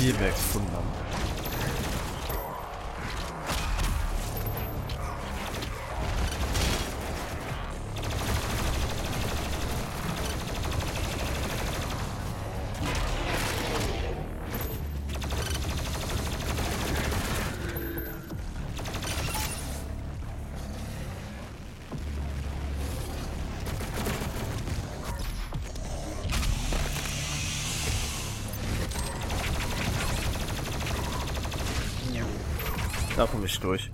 viel ich durch.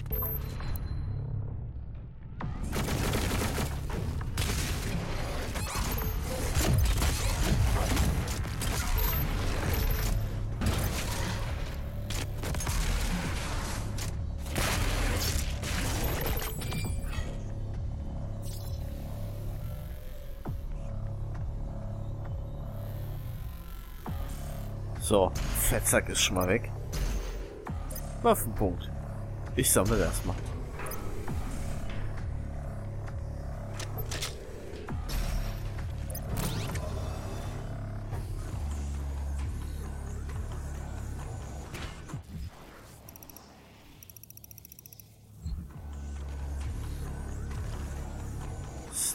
So, Fettsack ist schon mal weg. Waffenpunkt. Ich sammle erstmal.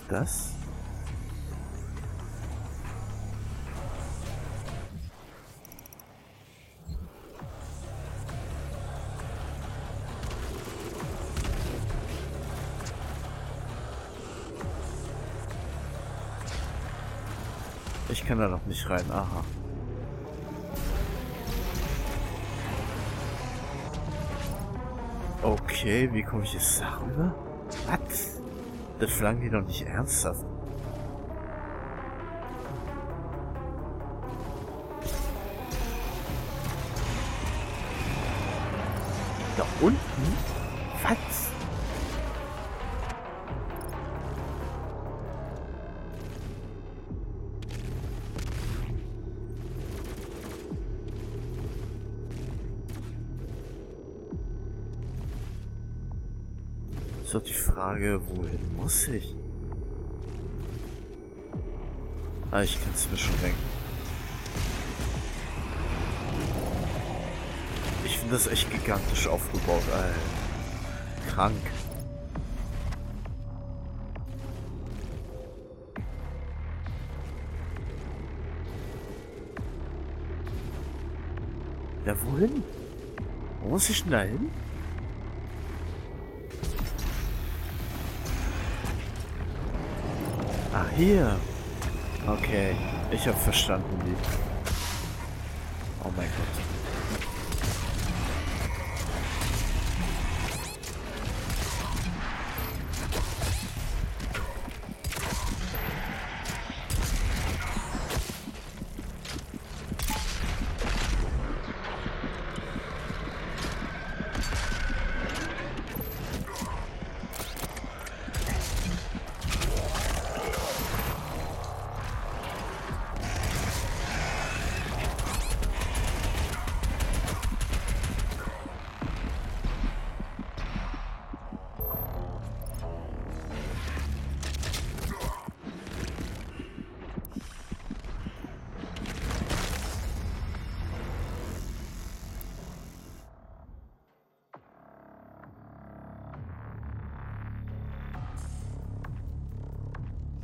Das? Nicht rein, aha. Okay, wie komme ich jetzt darüber? Was? Das verlangen die doch nicht ernsthaft. Da unten? Was? Frage, wohin muss ich? Ah, ich kann es mir schon denken. Ich finde das echt gigantisch aufgebaut, Alter. Krank. Ja, wohin? Wo muss ich denn da hin? Hier. Okay, ich habe verstanden, wie. Oh mein Gott.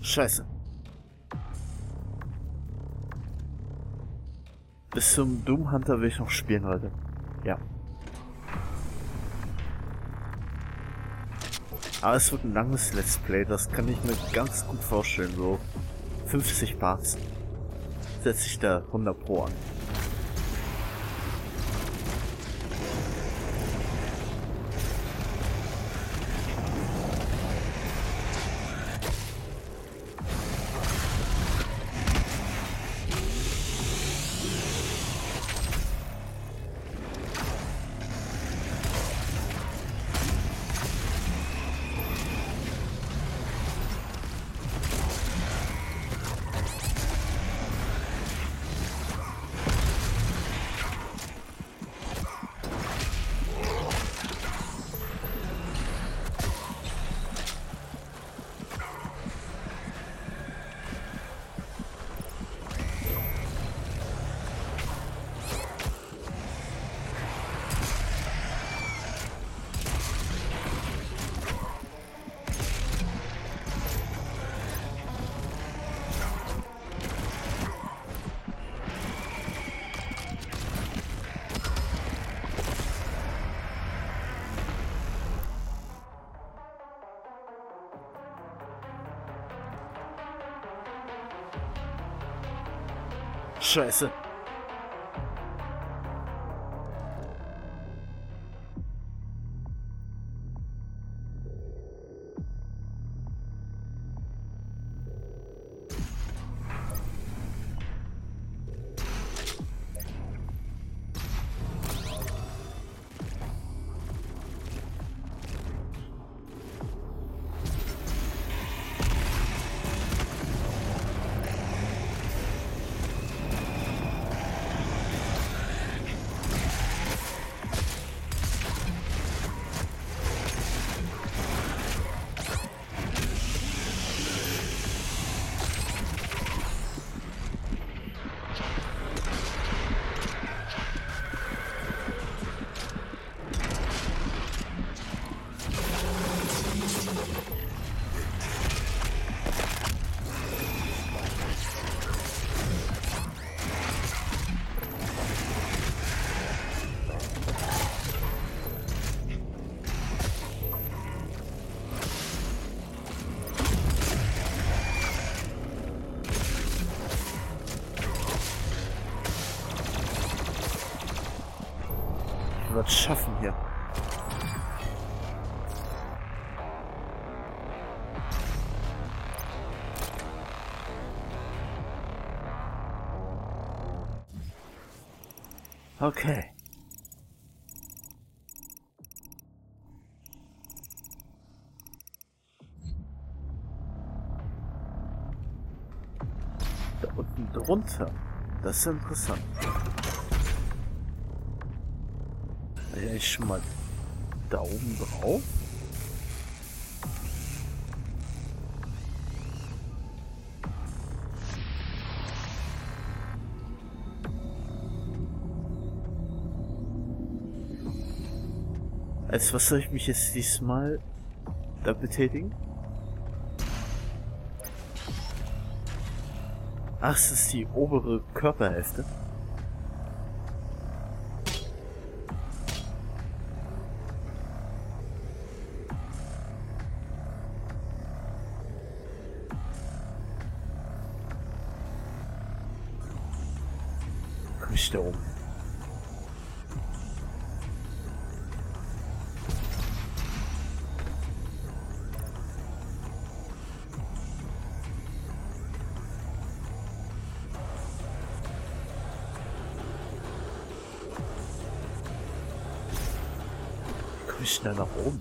Scheiße. Bis zum Doom Hunter will ich noch spielen heute. Ja. Aber es wird ein langes Let's Play, das kann ich mir ganz gut vorstellen. So 50 Parts setze ich da 100 Pro an. Scheiße. Schaffen hier. Okay. Da unten drunter. Das ist interessant. Ich schon mal da oben drauf. Als was soll ich mich jetzt diesmal da betätigen? Ach, es ist die obere Körperhälfte. Ich schnell nach oben?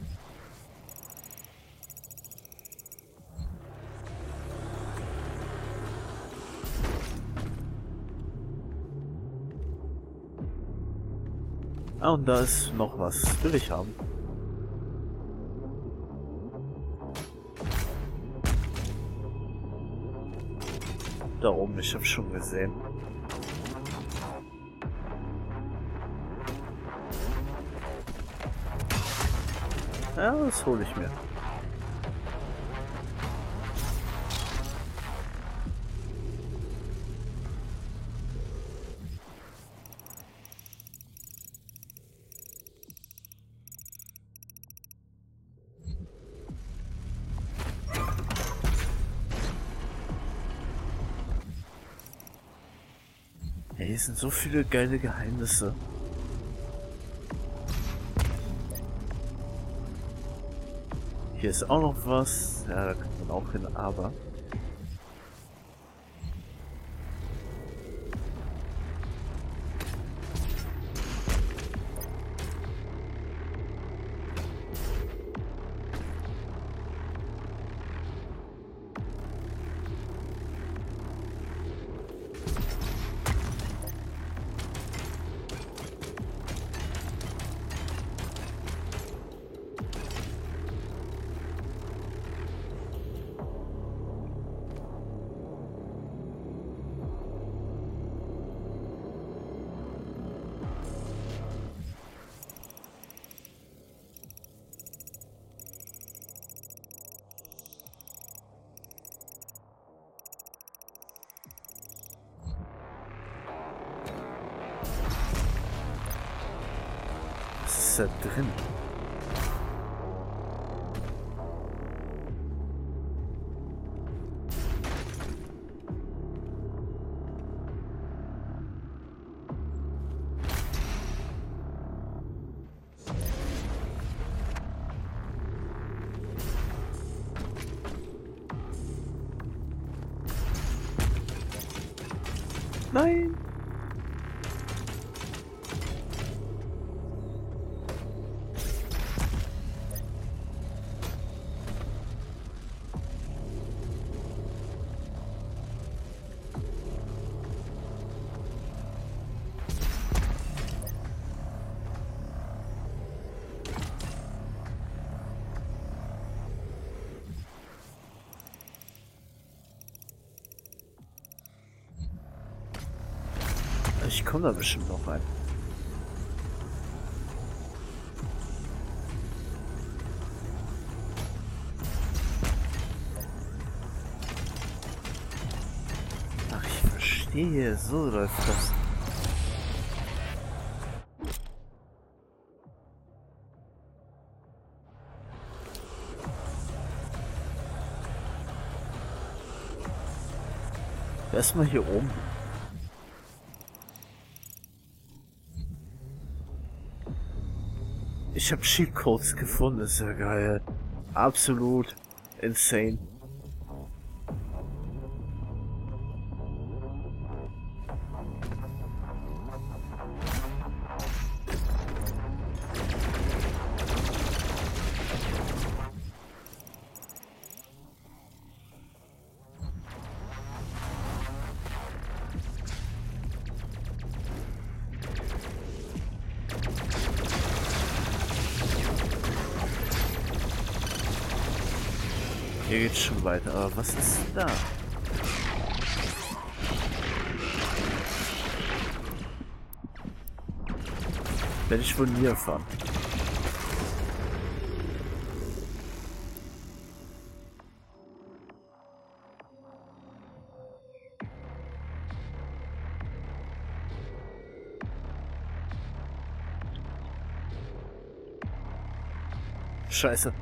Ah, und da ist noch was. Will ich haben. Da oben, ich habe schon gesehen. Ja, das hole ich mir. Ja, hier sind so viele geile Geheimnisse. Hier ist auch noch was. Ja, da kann man auch hin, aber... Was drin? komme da bestimmt noch rein. Ach, ich verstehe. So läuft das. Erstmal hier oben. Ich habe Cheatcodes gefunden, ist ja geil. Absolut insane. Hier geht's schon weiter, aber was ist da? Werde ich wohl nie erfahren. Scheiße.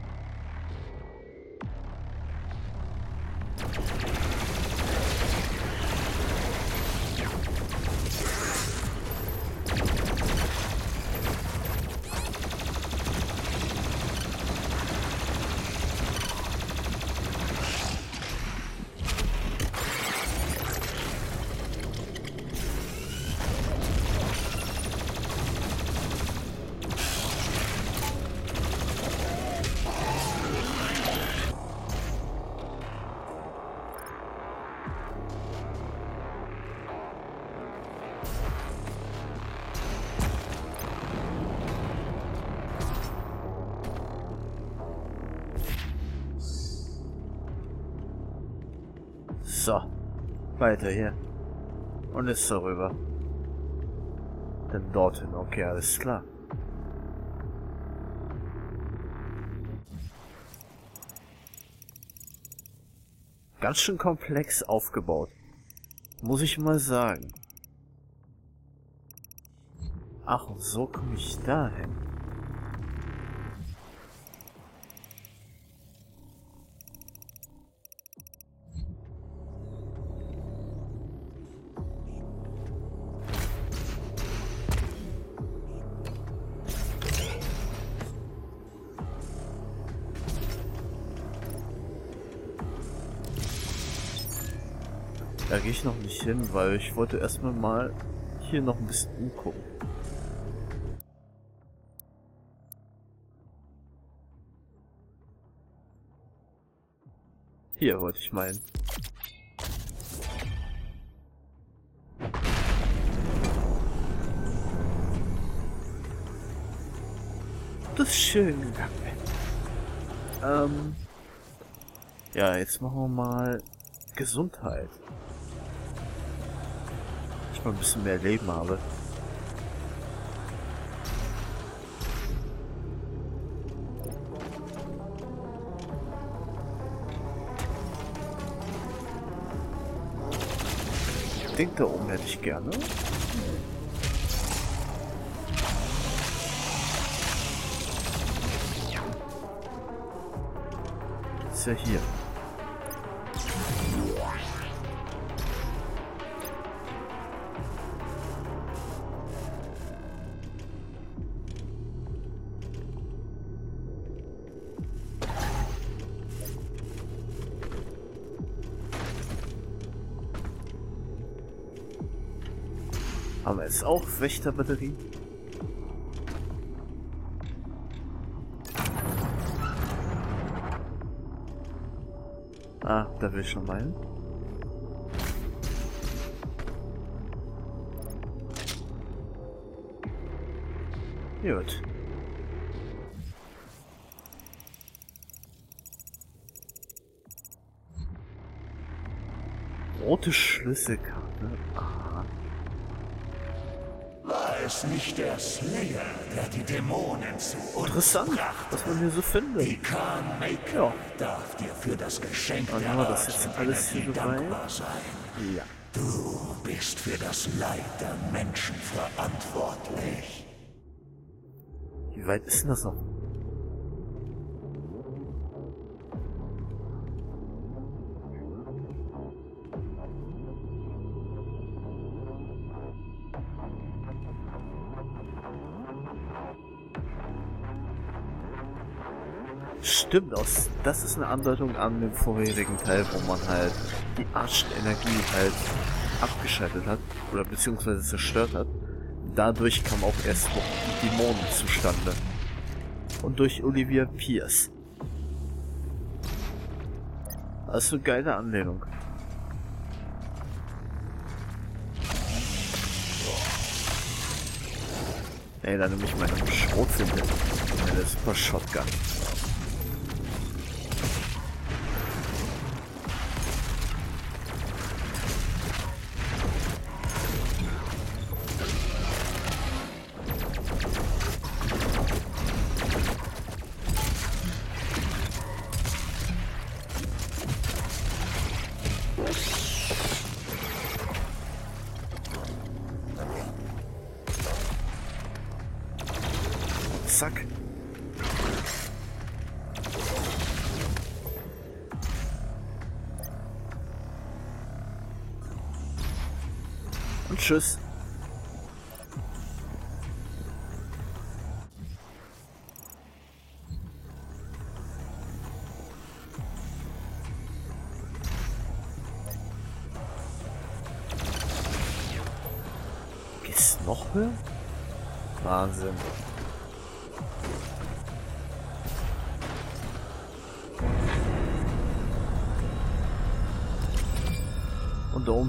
So. Weiter hier. Und ist darüber. Dann dorthin. Okay, alles klar. Ganz schön komplex aufgebaut. Muss ich mal sagen. Ach, und so komme ich dahin. Da gehe ich noch nicht hin, weil ich wollte erstmal mal hier noch ein bisschen umgucken. Hier wollte ich meinen. Das ist schön gegangen. Ähm. Ja, jetzt machen wir mal Gesundheit. Mal ein bisschen mehr Leben habe. Den da oben hätte ich gerne. Ist ja hier. Haben wir jetzt auch Wächterbatterie? Ah, da will ich schon meinen. Gut. Rote Schlüsselkarte. Aha. Es nicht der Slayer, der die Dämonen zu uns Interessant, brachte. was man hier so findet. Die Khan Maker Ja. darf dir für das Geschenk Dann der haben wir das jetzt alles hier dankbar sein. Ja. Du bist für das Leid der Menschen verantwortlich. Wie weit ist denn das noch? Stimmt, aus, das ist eine Andeutung an den vorherigen Teil, wo man halt die Arschenergie halt abgeschaltet hat oder beziehungsweise zerstört hat. Dadurch kam auch erst noch die Dämonen zustande. Und durch Olivia Pierce. Also geile Anlehnung. Ey, dann nehme ich meine Schrotflinte. Meine Super Shotgun. Tschüss.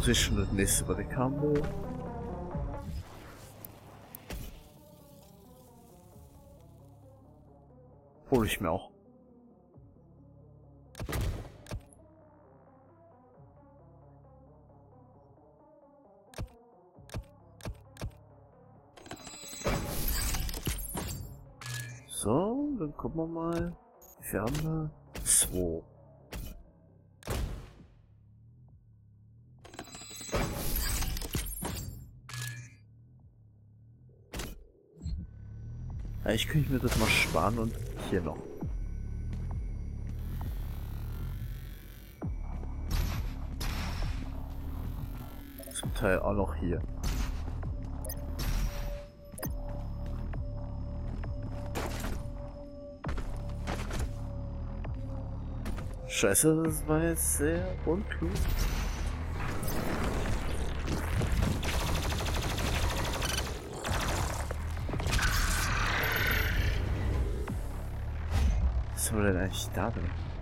Da schon das nächste Barrikade. Hol ich mir auch. So, dann gucken wir mal. Viel haben wir? Zwei. Ja, ich könnte mir das mal sparen und hier noch. Zum Teil auch noch hier. Scheiße, das war jetzt sehr unklug. Was haben